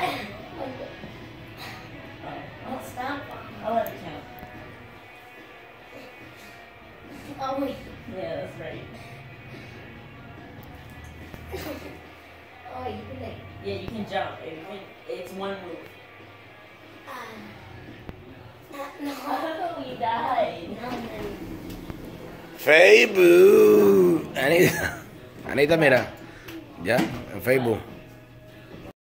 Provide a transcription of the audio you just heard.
Don't I let it count. Oh, wait. Yeah, that's right. oh, you can like... Yeah, you can jump. It's one move. Uh, no. Oh, you died. Facebook. Anita. Anita, mira. Ya, en Facebook.